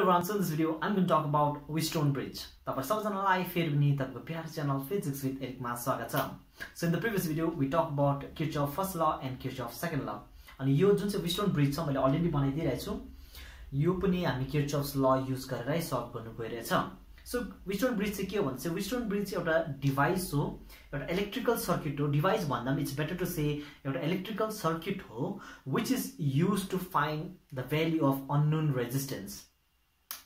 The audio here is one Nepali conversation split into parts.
everyone, so in this video I'm going to talk about Wheatstone Bridge. तपाईँ सबैजनालाई फेरि पनि तपाईँको प्यार च्यानल फिजिक्स विथ एरिकमा स्वागत छ so in the previous video we talk about Kirchhoff first law and Kirchhoff second law अनि यो जुन चाहिँ विस्टोन ब्रिज छ मैले अलरेडी बनाइदिइरहेको छु यो पनि हामी किर्च अफ ल युज गरेरै सल्भ गर्नु गइरहेछ सो विस्टोन ब्रिज चाहिँ के हो भने चाहिँ विस्टोन ब्रिज एउटा डिभाइस हो एउटा इलेक्ट्रिकल सर्किट हो डिभाइस भन्दा पनि इट्स बेटर टु से एउटा इलेक्ट्रिकल सर्किट हो which is use to find the value of unknown resistance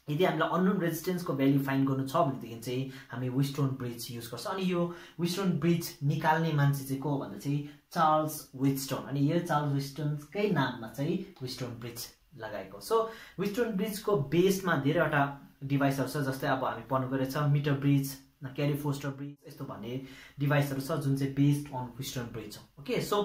यदि हामीलाई अननोन रेजिस्टेन्सको भ्याल्यु फाइन्ड गर्नु छ भनेदेखि चाहिँ हामी विस्टोन ब्रिज युज गर्छ। अनि यो विस्टोन ब्रिज निकाल्ने मान्छे चाहिँ को भन्दा चाहिँ चार्ल्स विस्टोन अनि यो चार्ल्स विस्टोनकै नाममा चाहिँ विस्टोन ब्रिज लगाएको सो विस्टोन ब्रिजको बेसमा धेरैवटा डिभाइसहरू छ जस्तै अब हामी पढ्नु गइरहेछ meter bridge Carey Foster bridge यस्तो भन्ने डिभाइसहरू छ जुन चाहिँ बेस्ड अन विस्टर्न ब्रिज हो। ओके सो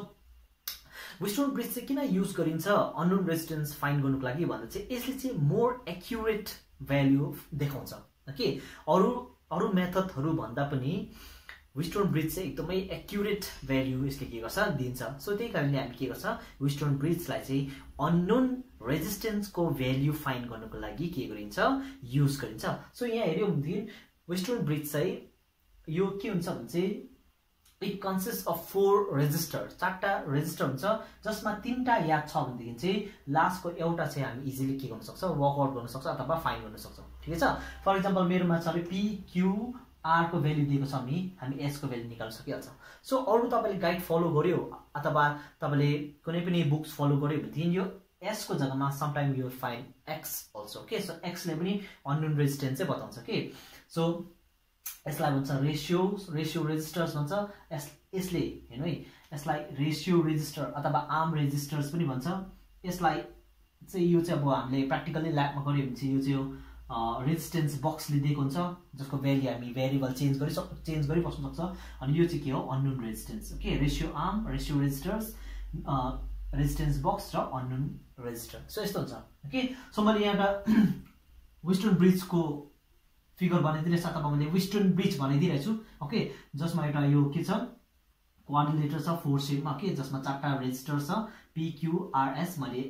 विस्टर्न ब्रिज चाहिँ किन युज गरिन्छ? अननोन रेजिस्टेन्स फाइन्ड गर्नुको लागि भन्दा चाहिँ यसले चाहिँ मोर एक्युरेट भ्याल्यु देखाउँछ। ओके अरू अरू मेथडहरू भन्दा पनि विस्टोन ब्रिज चाहिँ एकदमै एक्युरेट भ्याल्यु यसले के गर्छ? दिन्छ। सो त्यही कारणले हामी के गर्छ? विस्टोन ब्रिजलाई चाहिँ अननोन रेजिस्टेन्सको भ्याल्यु फाइन्ड गर्नुको लागि के गरिन्छ? युज गरिन्छ। सो यहाँ हेऱ्यौँ भनेदेखि वेस्टर्न ब्रिज चाहिँ यो के हुन्छ भने चाहिँ it consist of four resistor चारवटा रेजिस्टर हुन्छ जसमा तिनवटा याद छ भनेदेखि चाहिँ लास्टको एउटा चाहिँ हामी इजिली के गर्नु सक्छौँ? वर्कआउट गर्नु सक्छौँ अथवा फाइन गर्नु सक्छौँ। ठिकै छ? फर इक्जाम्पल मेरोमा छ अरे पिक्यु आरको भेल्यु दिएको छ भने हामी एसको भेल्यु निकाल्न सकिहाल्छ। सो अरू तपाईँले गाइड फलो गर्यो अथवा तपाईँले कुनै पनि बुक्स फलो गर्यो भनेदेखि यो एसको जग्गामा समटाइम यो फाइन एक्स अल्सो के सो एक्सले पनि अननोन रेजिस्टेन्स चाहिँ बताउँछ कि सो यसलाई भन्छ रेसियो रेसियो रेजिस्टर्स भन्छ। यस यसले हेर्नु है यसलाई रेसियो रेजिस्टर अथवा आर्म रेजिस्टर्स पनि भन्छ। यसलाई चाहिँ यो चाहिँ अब हामीले प्र्याक्टिकल्ली ल्याबमा गऱ्यो भने चाहिँ यो चाहिँ रेजिस्टेन्स बक्सले दिएको हुन्छ जसको भ्याल्यु हामी भेरिएबल चेन्ज गरिसक् चेन्ज गरिबस्नु सक्छ। अनि यो चाहिँ के हो? Unknown resistance okay ratio arm ratio resistors resistance box र अननोन रेजिस्टर सो यस्तो हुन्छ। ओके सो मैले यहाँ एउटा वेस्टर्न ब्रिजको फिगर बनाइदिइरहेछ अथवा मैले वेस्टर्न ब्रिज बनाइदिइरहेको छु ओके जसमा एउटा यो के छ? कोअर्डिनेटर छ फोर सेपमा के जसमा चारवटा रेजिस्टर छ पिक्युआरएस मैले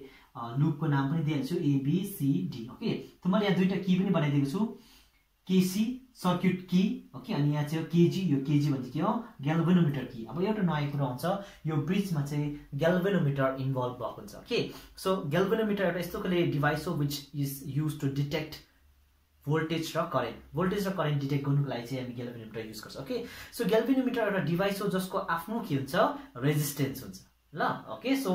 लुपको नाम पनि दिइहाल्छु एबिसिडी ओके त मैले यहाँ दुइटा की पनि बनाइदिएको छु। केसी सर्क्युट की ओके अनि यहाँ चाहिँ केजी यो केजी भन्छ के हो? ग्याल्भेनोमिटर की अब एउटा नयाँ कुरा हुन्छ यो ब्रिजमा चाहिँ ग्याल्भेनोमिटर इन्भल्भ भएको हुन्छ ओके सो ग्याल्भेनोमिटर एउटा यस्तो खाले डिभाइस हो which is use to detect voltage र करेन्ट भोल्टेज र करेन्ट डिटेक्ट गर्नुको लागि चाहिँ हामी ग्याल्भेनोमिटर युज गर्छौँ ओके सो ग्याल्भेनोमिटर एउटा डिभाइस हो जसको आफ्नो के हुन्छ? रेजिस्टेन्स हुन्छ ल ओके सो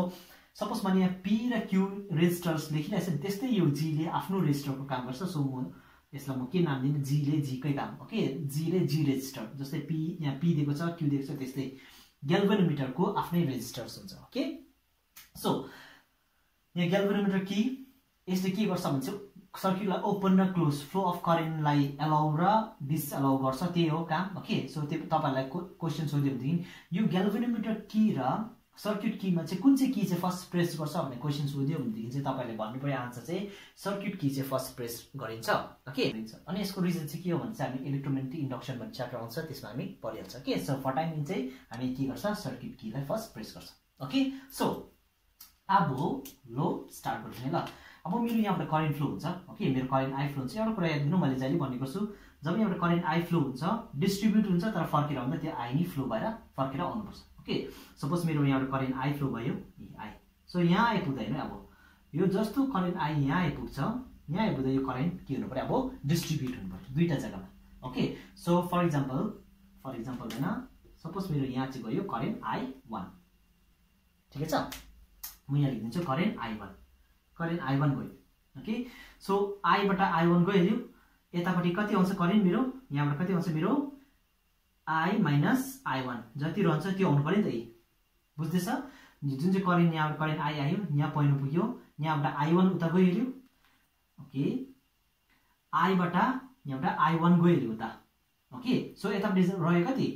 सपोज मैले यहाँ पी र क्यु रेजिस्टर्स लेखिरहेको छ त्यस्तै यो जीले आफ्नो रेजिस्टरको काम गर्छ। सो म यसलाई म के नाम दिनु? जीले जीकै काम ओके जीले जी रेजिस्टर जस्तै पी यहाँ पी दिएको छ क्यु दिएको छ त्यस्तै ग्याल्भेनोमिटरको आफ्नै रेजिस्टर्स हुन्छ ओके सो यहाँ ग्याल्भेनोमिटर कि यसले के गर्छ भने चाहिँ सर्क्युटलाई ओपन र क्लोज फ्लो अफ करेन्टलाई एलाउ र डिसएलाउ गर्छ त्यही हो काम। ओके सो त्यो तपाईँहरूलाई क्वेसन सोध्यो भनेदेखि यो ग्याल्भेनोमिटर की र सर्क्युट कीमा चाहिँ कुन चाहिँ की चाहिँ फर्स्ट प्रेस गर्छ भन्ने क्वेसन सोध्यो भनेदेखि चाहिँ तपाईँले भन्नु पर्यो आन्सर चाहिँ सर्क्युट की चाहिँ फर्स्ट प्रेस गरिन्छ। ओके अनि यसको रिजन चाहिँ के हो भने चाहिँ हामी इलेक्ट्रोमेटिक इन्डक्सन भन्ने च्याप्टर आउँछ त्यसमा हामी पढिहाल्छ के सो फटाइमिन चाहिँ हामी के गर्छ? सर्क्युट कीलाई फर्स्ट प्रेस गर्छ। ओके सो अब लो स्टार्ट गर्छु ल। अब मेरो यहाँबाट करेन्ट फ्लो हुन्छ। ओके मेरो करेन्ट आई फ्लो हुन्छ। एउटा कुरा याद दिनु मैले जहिले भन्ने गर्छु जब यहाँबाट करेन्ट आई फ्लो हुन्छ डिस्ट्रिब्युट हुन्छ तर फर्केर आउँदा त्यो आई नै फ्लो भएर फर्केर आउनुपर्छ। ओके सपोज मेरो यहाँबाट करेन्ट आई फ्लो भयो आई सो यहाँ आइपुग्दैन अब यो जस्तो करेन्ट आई यहाँ आइपुग्छ यहाँ आइपुग्दा यो करेन्ट के हुनु पऱ्यो? अब डिस्ट्रिब्युट हुनु पऱ्यो दुईवटा जग्गामा। Okay so for example for example होइन सपोज मेरो यहाँ चाहिँ गयो करेन्ट आई वान ठिकै छ? म यहाँ लेखिदिन्छु current I one current I one गयो। ओके? सो आईबाट आई वान गइहाल्यो यतापट्टि कति आउँछ करेन्ट मेरो? यहाँबाट कति आउँछ मेरो? आई माइनस आई वान जति रहन्छ त्यो आउनु पऱ्यो नि त यी। बुझ्दैछ? जुन चाहिँ करेन्ट यहाँबाट करेन्ट आई आयो। यहाँ पहिलो पुग्यो। यहाँबाट आई वान उता गइहाल्यो ओके? आईबाट यहाँबाट आई वान गइहाल्यो उता। ओके? सो यतापट्टि रह्यो कति?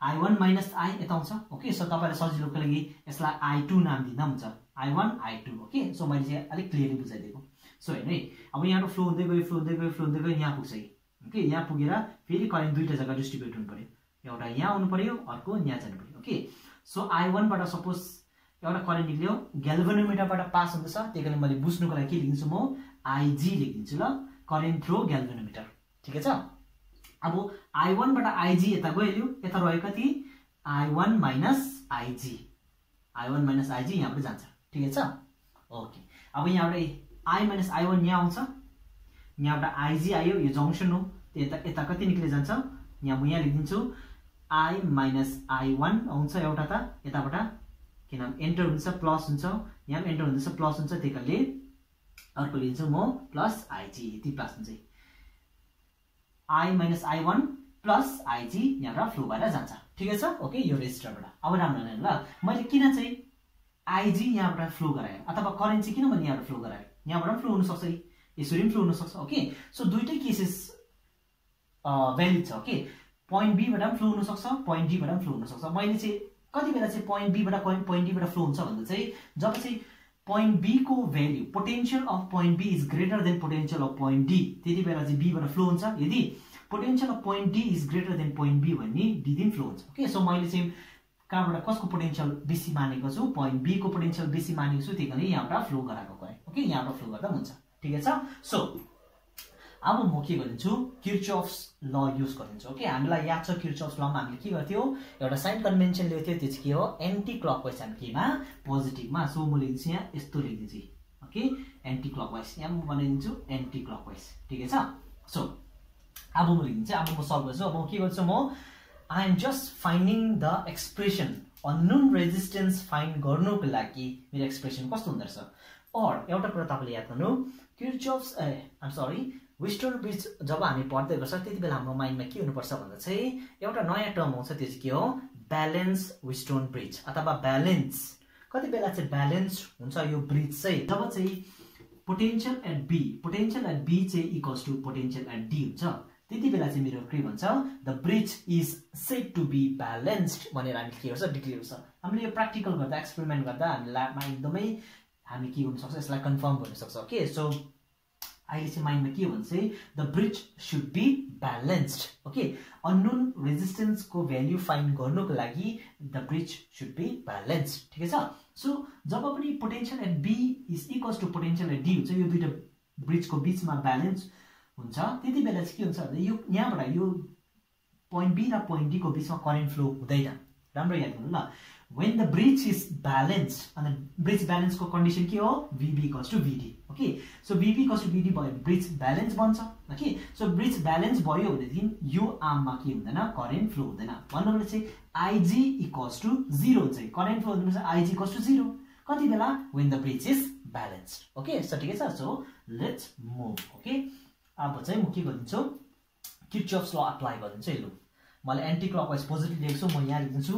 आई वान माइनस आई यता आउँछ। ओके? सो तपाईँलाई सजिलोको लागि यसलाई आई टू नाम दिँदा हुन्छ। I one I two okay so मैले चाहिँ अलिक क्लियरली बुझाइदिएको। सो होइन है अब यहाँबाट फ्लो हुँदै गयो फ्लो हुँदै गयो फ्लो हुँदै गयो यहाँ पुग्छ ओके यहाँ पुगेर फेरि करेन्ट दुईवटा जग्गा डिस्ट्रिब्युट हुनु पऱ्यो एउटा यहाँ आउनु पऱ्यो अर्को यहाँ जानु पऱ्यो ओके सो आई वानबाट सपोज एउटा करेन्ट निक्ल्यो ग्याल्भेनोमिटरबाट पास हुँदैछ त्यही कारण मैले बुझ्नुको लागि के लेखिदिन्छु म? आइजी लेखिदिन्छु ल करेन्ट थ्रो ग्याल्भेनोमिटर ठिकै छ? अब आई वानबाट आइजी यता गइहाल्यो यता रह्यो कति I one minus I G I one minus I G यहाँबाट जान्छ। ठिकै छ? ओके। अब यहाँबाट आई माइनस आई वान यहाँ आउँछ। यहाँबाट आइजी आयो यो जङ्सन हो। यता यता कति निक्ले जान्छ? यहाँ म यहाँ लेखिदिन्छु। आई माइनस आई वान आउँछ एउटा त। यताबाट किनभने एन्टर हुन्छ प्लस हुन्छ। यहाँ पनि एन्टर हुँदैछ प्लस हुन्छ। त्यही कारणले अर्को लिन्छु म प्लस आइजी यति प्लस हुन्छ। I minus I one plus I G यहाँबाट फ्लो भएर जान्छ। ठिकै छ? ओके यो रेजिस्टरबाट अब राम्रो ल। मैले किन चाहिँ आइजी यहाँबाट फ्लो गराएँ अथवा करेन्ट चाहिँ किन मैले यहाँबाट फ्लो गराएँ यहाँबाट पनि फ्लो हुनसक्छ यसरी पनि फ्लो हुनसक्छ ओके सो दुइटै केसेस भ्यालिड छ ओके पोइन्ट बीबाट पनि फ्लो हुनसक्छ पोइन्ट डीबाट पनि फ्लो हुनसक्छ। मैले चाहिँ कति बेला चाहिँ पोइन्ट बीबाट पोइन्ट डीबाट फ्लो हुन्छ भन्दा चाहिँ जब चाहिँ point बीको value potential of point B is greater than potential of point D त्यति बेला चाहिँ बीबाट फ्लो हुन्छ। यदि potential of point D is greater than point B भने डी दिन फ्लो हुन्छ। ओके सो मैले चाहिँ कहाँबाट कसको पोटेन्सियल बेसी मानेको छु? पोइन्ट बीको पोटेन्सियल बेसी मानेको छु? त्यही कारण यहाँबाट फ्लो गराएको गएँ ओके यहाँबाट फ्लो गर्दा हुन्छ। ठिकै छ? सो अब म के गरिदिन्छु किर्चअफ्स ल युज गरिदिन्छु ओके हामीलाई याद छ किर्चअफ्स लमा हामीले के गर्थ्यौँ? एउटा साइन कन्भेन्सन ल्याएको थियो। त्यो चाहिँ के हो? एन्टी क्लकवाइज हामी केमा? पोजिटिभमा सो म लेखिदिन्छु यहाँ यस्तो लेखिदिन्छु ओके एन्टी क्लकवाइज यहाँ म बनाइदिन्छु एन्टी क्लकवाइज ठिकै छ? सो अब म लेखिदिन्छु अब म सल्भ गर्छु। अब म के गर्छु म? I am just finding the expression unknown resistance find गर्नुको लागि मेरो एक्सप्रेसन कस्तो हुँदो रहेछ अर एउटा कुरा तपाईँले याद गर्नु Kirchhoff's uh I'm sorry Wheatstone bridge जब हामी पढ्दै गर्छ त्यति बेला हाम्रो माइन्डमा के हुनुपर्छ भन्दा चाहिँ एउटा नयाँ टर्म आउँछ त्यो चाहिँ के हो ब्यालेन्स विस्टोन ब्रिज अथवा ब्यालेन्स कति बेला चाहिँ ब्यालेन्स हुन्छ यो ब्रिज चाहिँ जब चाहिँ potential at B potential at B चाहिँ equals to potential at D हुन्छ त्यति बेला चाहिँ मेरो के भन्छ the bridge is set to be balanced भनेर हामी के गर्छ डिक्लेयर गर्छ हामीले यो प्र्याक्टिकल गर्दा एक्सपेरिमेन्ट गर्दा हामीलाई एकदमै हामी के गर्नु यसलाई कन्फर्म गर्न सक्छ ओके सो अहिले चाहिँ माइन्डमा के भन्छ the bridge should be balanced okay unknown रेजिस्टेन्सको value find गर्नुको लागि the bridge should be balanced ठिकै छ? सो जब पनि potential at B is equals to potential at D हुन्छ यो दुइटा ब्रिजको बिचमा ब्यालेन्स हुन्छ? त्यति बेला चाहिँ के हुन्छ भने यो यहाँबाट यो पोइन्ट बी र पोइन्ट डीको बिचमा करेन्ट फ्लो हुँदैन। राम्रो याद गर्नु ल। When the bridge is balance अन्त ब्रिज ब्यालेन्सको कन्डिसन के हो? VB equals to VD okay so VB equals to V D भयो ब्रिज ब्यालेन्स बन्छ ओके सो ब्रिज ब्यालेन्स भयो भनेदेखि यो आममा के हुँदैन? करेन्ट फ्लो हुँदैन। भन्नुले चाहिँ I G equals to zero चाहिँ। करेन्ट फ्लो हुँदैन I G equals to zero कति बेला? When the bridge is balanced okay so ठिकै छ। सो लेट्स मुभ ओके अब चाहिँ म के गरिदिन्छु? किचअफ्स ल अप्लाई गरिदिन्छु है लु मैले एन्टी क्लकवाइज पोजिटिभ लेख्छु म यहाँ लेखिदिन्छु।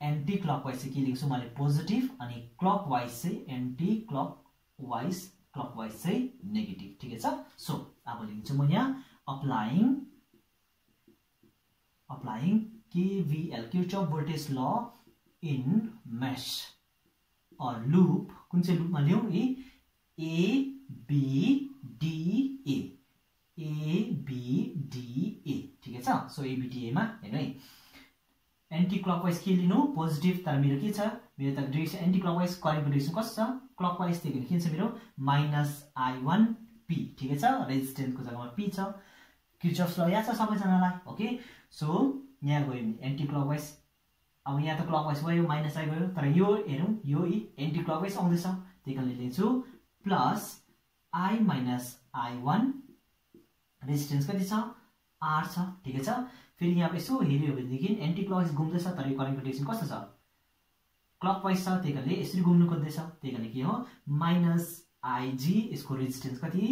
एन्टी क्लकवाइज चाहिँ के लेख्छु मैले पोजिटिभ अनि क्लकवाइज चाहिँ एन्टी क्लकवाइज क्लकवाइज चाहिँ नेगेटिभ ठिकै छ? सो अब लेख्छु म यहाँ। Applying applying KVL Kirchhoff voltage law in mesh or loop कुन चाहिँ लुपमा ल्याउँ है ए बी डिए एबिडिए ठिकै छ? सो एबिडिएमा हेर्नु है एन्टी क्लकवाइज के लिनु? पोजिटिभ तर मेरो के छ? मेरो त डिरेक्सन एन्टी क्लकवाइज करेन्टको डिरेक्सन कस्तो छ? क्लकवाइज त्यही के छ मेरो? माइनस आई वान पी ठिकै छ? रेजिस्टेन्सको जग्गामा पी छ। किचअफ्स ल यहाँ छ सबैजनालाई? ओके सो यहाँ गयो भने एन्टी क्लकवाइज अब यहाँ त क्लकवाइज गयो माइनस आई गयो तर यो हेरौँ यो एन्टी क्लकवाइज आउँदैछ। त्यही कारणले लेख्छु plus I minus I one resistance कति छ? आर छ। ठिकै छ। फेरि यहाँ यसो हेऱ्यो भनेदेखि एन्टी क्लकवाइज घुम्दैछ तर यो करेन्टको डिरेक्सन कस्तो छ? क्लकवाइज छ त्यही कारणले यसरी घुम्नु खोज्दैछ। त्यही कारणले के हो? माइनस आइजी यसको रेजिस्टेन्स कति?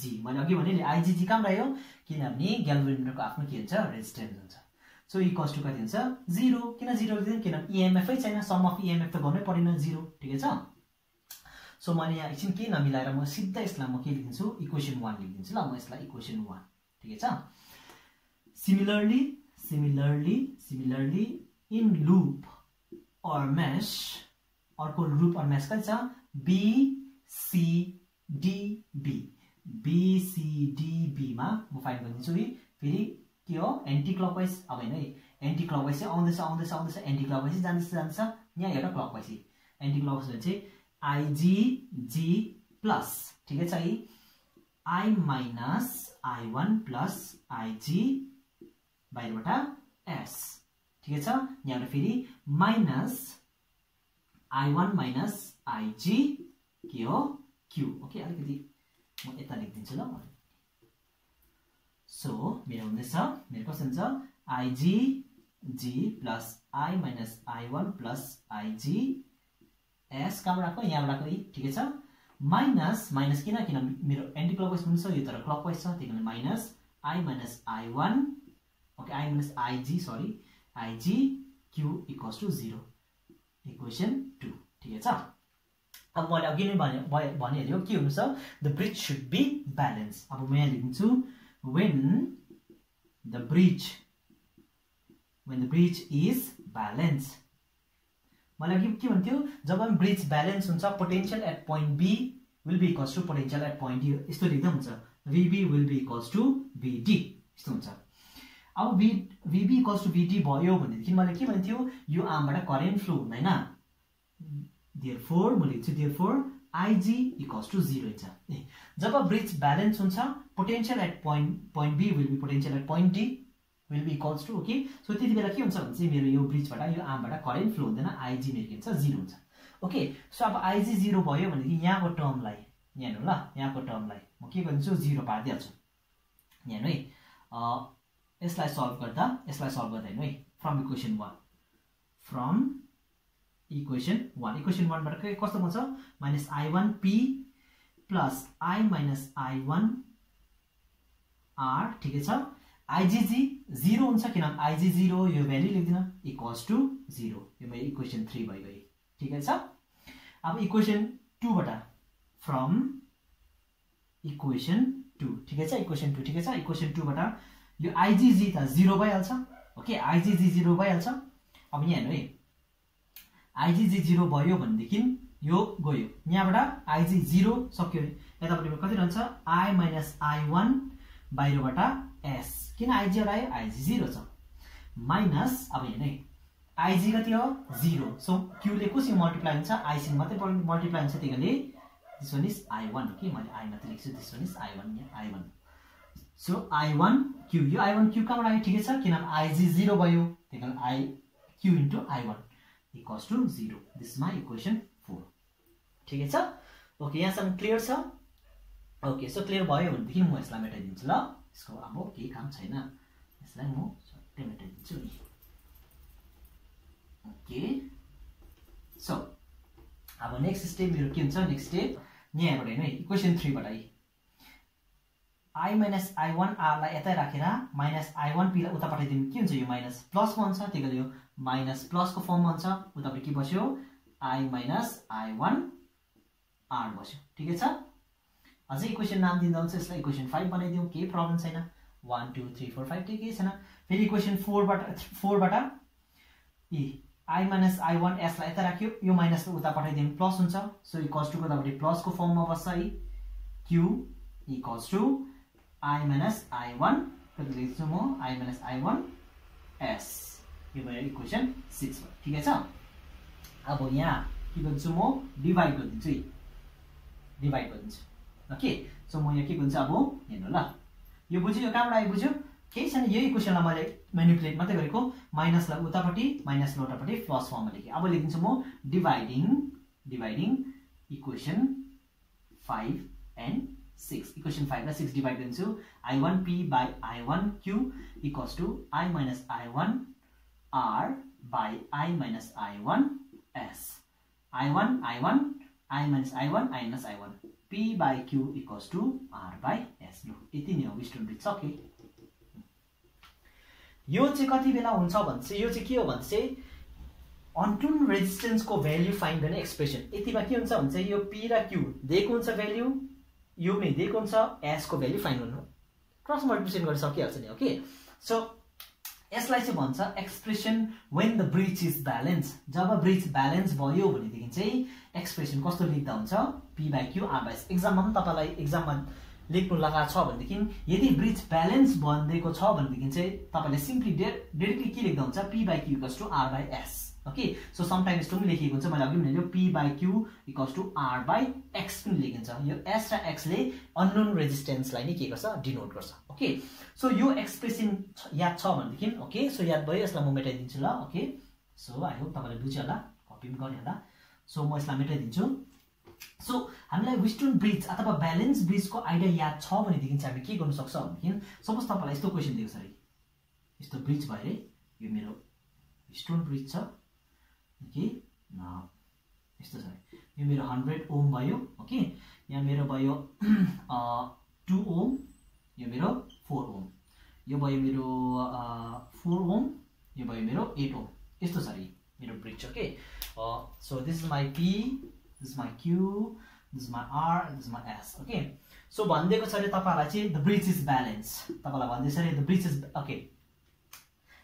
जी मैले अघि भने आइजी जी कहाँ रह्यो किनभने ग्यालोमिटरको आफ्नो के हुन्छ? रेजिस्टेन्स हुन्छ। सो इक्वल्स टु कति हुन्छ? जिरो किन जिरो किनभने इएमएफै e छैन। सम अफ इएमएफ त गर्नै परेन। जिरो ठिकै छ? सो मैले यहाँ एकछिन के नमिलाएर म सिधा यसलाई म के लेखिदिन्छु? इक्वेसन वान लेखिदिन्छु ल म यसलाई इक्वेसन वान ठिकै छ? Similarly similarly similarly in loop or mesh अर्को लुप अर म्यास कति छ। बिसिडिबी बिसिडिबीमा म फाइल गरिदिन्छु है फेरि के हो? एन्टी क्लकवाइज अब होइन है। एन्टी क्लकवाइज चाहिँ आउँदैछ आउँदैछ आउँदैछ। एन्टी क्लकवाइज जाँदैछ जान्छ यहाँ एउटा क्लकवाइज एन्टी क्लकवाइज चाहिँ आइजिजी प्लस ठिकै छ है I minus I one plus I G बाहिरबाट एस ठिकै छ यहाँबाट फेरि minus I one minus I G के हो क्यु ओके अलिकति म यता लेखिदिन्छु ल। सो मेरो हुँदैछ। मेरो कस्तो हुन्छ I G G plus I minus I one plus I G S कहाँबाट आएको यहाँबाट आएको ठिकै छ? माइनस माइनस किन? किन मेरो एन्टी क्लकवाइज पनि छ यो तर क्लकवाइज छ त्यही कारण minus I minus I one okay I minus I G sorry I G Q equals to zero equation two ठिकै छ? अब मैले अघि नै भने भनिहाल्यो के हुन्छ the bridge should be balance अब म यहाँ लेखिदिन्छु when the bridge when the bridge is balance मैले अघि के भन्थ्यो? जब ब्रिज ब्यालेन्स हुन्छ potential at point B will be equals to potential at point D यस्तो लेख्दा हुन्छ। V B will be equals to V D यस्तो हुन्छ। अब भी भिबी इक्वल्स टु भिडी भयो भनेदेखि मैले के भन्थ्यो? यो आमबाट करेन्ट फ्लो हुँदैन। दियर फोर म लेख्छु therefore I G equals to zero हुन्छ जब ब्रिज ब्यालेन्स हुन्छ potential at point point B will be potential at point D will be equals to okay so त्यति बेला के हुन्छ भने चाहिँ मेरो यो ब्रिजबाट यो आमबाट करेन्ट फ्लो हुँदैन आइजी मेरो के हुन्छ जिरो हुन्छ। ओके सो अब आइजी जिरो भयो भनेदेखि यहाँको टर्मलाई यहाँ ल यहाँको टर्मलाई म के गरिदिन्छु जिरो पारिदिइहाल्छु यहाँ है यसलाई सल्भ गर्दा यसलाई सल्भ गर्दा हेर्नु है from equation one from equation one equation वानबाट के कस्तो हुन्छ? Minus I one P plus I minus I one R ठिकै छ? आइजिजी जिरो हुन्छ किनभने आइजी जिरो यो भ्याल्यु लेख्दिनँ इक्वल्स टु जिरो यो मेरो इक्वेसन थ्री भइगयो। ठिकै छ? अब इक्वेसन टूबाट फ्रम इक्वेसन टू ठिकै छ? इक्वेसन टू ठिकै छ? इक्वेसन टूबाट यो आइजिजी त जिरो भइहाल्छ। ओके? आइजिजी जिरो भइहाल्छ। अब यहाँ हेर्नु है। आइजिजी जिरो भयो भनेदेखि यो गयो। यहाँबाट आइजी जिरो सक्यो। यतापट्टि कति रहन्छ? आई माइनस आई वान बाहिरबाट एस किन आइजी आयो आइजी जिरो छ। माइनस अब हेर्नु। आइजी कति हो? जिरो सो क्युले कोसँग मल्टिप्लाई हुन्छ? आइसिङ मात्रै मल्टिप्लाई हुन्छ त्यही कारणले this one is I one कि? मैले आई मात्रै लेख्छु this one is I one I one so I one Q यो आई वान क्यु कहाँबाट आयो? ठिकै छ किनभने आइजी जिरो भयो। त्यही कारण I Q into I one equals to zero this my equation four ठिकै छ? ओके यहाँसम्म क्लियर छ? ओके सो क्लियर भयो भनेदेखि म यसलाई मेटाइदिन्छु ल। यसको अब केही काम छैन। यसलाई म सट्टै मेटाइदिन्छु नि। ओके। सो अब नेक्स्ट स्टेप मेरो के हुन्छ? नेक्स्ट स्टेप यहाँबाट हेर्नु है इक्वेसन थ्रीबाट है आई माइनस आई वान आरलाई यतै राखेर माइनस आई वान पीलाई उता पठाइदिनु के हुन्छ यो माइनस प्लसमा हुन्छ त्यही कारण यो माइनस प्लसको फर्ममा हुन्छ? उतापट्टि के बस्यो? I minus I one R बस्यो। ठिकै छ? अझै इक्वेसन नाम दिँदा हुन्छ यसलाई इक्वेसन फाइभ बनाइदिउँ केही प्रब्लम छैन। One two three four five केही छैन। फेरि इक्वेसन फोरबाट फोरबाट इ आई माइनस आई वान एसलाई यता राख्यो यो माइनसलाई उता पठाइदियो प्लस हुन्छ सो इक्वल्स टूको उतापट्टि प्लसको फर्ममा बस्छ है। Q equals to I minus I one लेख्छु म? I minus I one S यो मेरो इक्वेसन सिक्स भयो ठिकै छ? अब यहाँ के गर्छु म? डिभाइड गरिदिन्छु है। डिभाइड गरिदिन्छु। ओके सो म यहाँ के भन्छ अब हेर्नु ल। यो बुझ्यो यो कहाँबाट आयो बुझ्यो? केही छैन यही क्वेसनलाई मैले मेनिपुलेट मात्रै गरेको माइनसलाई उतापट्टि माइनसलाई उतापट्टि प्लस फर्ममा लेखेँ। अब लेखिदिन्छु म dividing dividing equation five and six equation फाइभलाई six divide गरिदिन्छु। I one P by I one Q equals to I minus I one R by I minus I one S I one I one I minus I one I minus I one P by Q equals to R by S लु यति नै हो ब्रिज सके यो चाहिँ कति बेला हुन्छ भने चाहिँ यो चाहिँ के हो भने चाहिँ अन्टुन रेजिस्टेन्सको भ्याल्यु फाइन्ड गर्ने एक्सप्रेसन। यतिमा के हुन्छ भने चाहिँ यो पी र क्यु दिएको हुन्छ भ्याल्यु यो पनि दिएको हुन्छ एसको भ्याल्यु फाइन्ड गर्नु। क्रस मल्टिप्लिकेसन गर्न सकिहाल्छ नि ओके सो यसलाई चाहिँ भन्छ expression when the bridge is balance job bridge balance भयो भनेदेखि चाहिँ एक्सप्रेसन कस्तो लेख्दा हुन्छ? P by Q R by एक्जाममा पनि तपाईँलाई एक्जाममा लेख्नु लगाएको छ भनेदेखि यदि ब्रिज ब्यालेन्स भनिदिएको छ भनेदेखि चाहिँ तपाईँले सिम्पली डे डिरेक्टली के लेख्दा हुन्छ? P by Q equals to R by S okay so sometime यस्तो पनि लेखिएको हुन्छ मैले अघि पनि भनेको P by Q equals to R by X पनि लेखिन्छ। यो एस र एक्सले अननोन रेजिस्टेन्सलाई नै के गर्छ? डिनोट गर्छ। ओके सो यो एक्सप्रेसन याद छ भनेदेखि ओके सो याद भयो यसलाई म मेटाइदिन्छु ल ओके सो आई होप तपाईँले बुझ्यो होला कपी पनि गर्ने होला सो म यसलाई मेटाइदिन्छु। सो हामीलाई विस्टर्न ब्रिज अथवा ब्यालेन्स ब्रिजको आइडिया याद छ भनेदेखि चाहिँ हामी के गर्नु सक्छ भनेदेखि सपोज तपाईँलाई यस्तो क्वेसन दिएको छ अरे। यस्तो ब्रिज भयो अरे यो मेरो स्टोन ब्रिज छ। ओके यस्तो छ यो मेरो हन्ड्रेड ओम भयो ओके यहाँ मेरो भयो टु ओम यो मेरो फोर ओम यो भयो मेरो फोर ओम यो भयो मेरो एट ओम यस्तो छ मेरो bridge okay so this is my P this my Q this my R this my S okay so भनिदिएको छ अरे तपाईँहरूलाई चाहिँ द ब्रिज इज ब्यालेन्स तपाईँलाई भन्दैछ अरे the bridge is okay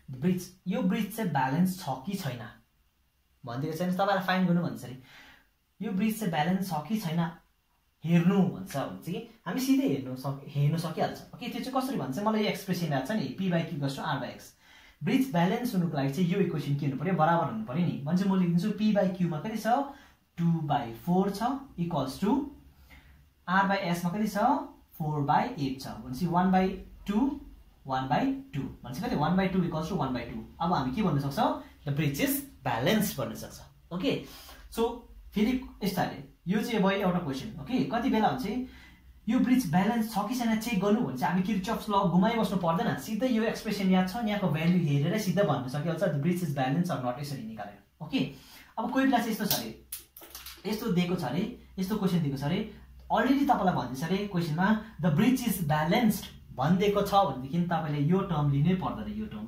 bridge यो ब्रिज चाहिँ ब्यालेन्स छ कि छैन? भनिदिएको छैन तपाईँलाई फाइन गर्नु भन्छ अरे। यो ब्रिज चाहिँ ब्यालेन्स छ कि छैन? हेर्नु भन्छ भने चाहिँ हामी सिधै हेर्नु सक हेर्नु सकिहाल्छ। ओके त्यो चाहिँ कसरी भन्छ? मलाई यो एक्सप्रेसन याद छ नि। पी बाई क्यु गर्छु R by X bridge balance हुनुको लागि चाहिँ यो इक्वेसन के हुनु पऱ्यो बराबर हुनु पऱ्यो नि। भने चाहिँ म लेखिदिन्छु पी बाई क्युमा कति छ? टु बाई फोर छ इक्वल्स टु आर बाई एसमा कति छ? फोर बाई एट छ। भनेपछि one by two one by two भनेपछि कति? One by two equals to one by two अब हामी के भन्नु सक्छौँ? द ब्रिज इज ब्यालेन्स भन्न सक्छ। ओके सो फेरि यस्तो यो चाहिँ भयो एउटा क्वेसन ओके कति बेला हुन्छ यो ब्रिज ब्यालेन्स छ कि छैन चेक गर्नु भने चाहिँ हामी किर्चफ्स ल घुमाइबस्नु पर्दैन। सिधै यो एक्सप्रेसन याद छ यहाँको भ्याल्यु हेरेर सिधै भन्न सकिहाल्छ the bridge is balance or not यसरी निकालेर। ओके अब कोही बेला चाहिँ यस्तो छ अरे यस्तो दिएको छ अरे यस्तो क्वेसन दिएको छ अरे। अलरेडी तपाईँलाई भन्दैछ अरे क्वेसनमा द ब्रिज इज ब्यालेन्स्ड भनिदिएको छ भनेदेखि तपाईँले यो टर्म लिनै पर्दैन यो टर्म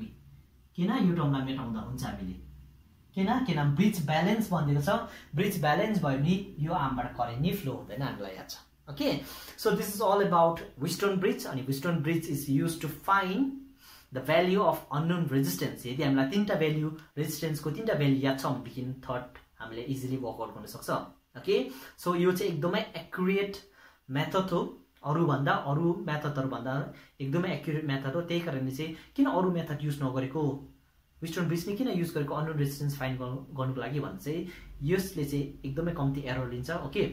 किन यो टर्मलाई मेटाउँदा हुन्छ हामीले? किन? किन ब्रिज ब्यालेन्स भनिदिएको छ? ब्रिज ब्यालेन्स भयो भने यो आमबाट करेन्ट नै फ्लो हुँदैन हामीलाई याद छ। Okay? So this is all about Wheatstone bridge अनि Wheatstone bridge is use to find the value of unknown resistance यदि हामीलाई तिनवटा भ्याल्यु रेजिस्टेन्सको तिनवटा भ्याल्यु याद छ भनेदेखि थर्ड हामीले इजिली वर्कआउट गर्न सक्छ। ओके? सो यो चाहिँ एकदमै एक्युरेट मेथड हो। अरूभन्दा अरू मेथडहरूभन्दा एकदमै एक्युरेट मेथड हो। त्यही कारणले चाहिँ किन अरू मेथड युज नगरेको? वेस्टर्न ब्रिजले किन युज गरेको? अननोन रेजिस्टेन्स फाइन गर्नु गर्नुको लागि भने चाहिँ यसले चाहिँ एकदमै कम्ती एरर लिन्छ ओके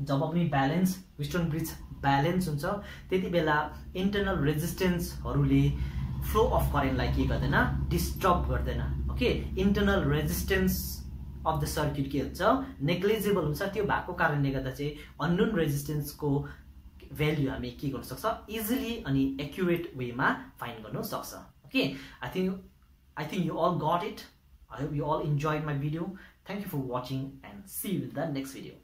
जब पनि ब्यालेन्स वेस्टर्न ब्रिज ब्यालेन्स हुन्छ त्यति बेला इन्टरनल रेजिस्टेन्सहरूले फ्लो अफ करेन्टलाई के गर्दैन? डिस्टर्ब गर्दैन okay internal resistance of the circuit के हुन्छ? नेग्लिजिबल हुन्छ। त्यो भएको कारणले गर्दा चाहिँ अननोन रेजिस्टेन्सको भ्याल्यु हामी के गर्न सक्छ? इजिली अनि एक्युरेट वेमा फाइन गर्नु सक्छ. Okay I think I think you all got it I hope you all enjoy my video thank you for watching and see with the next video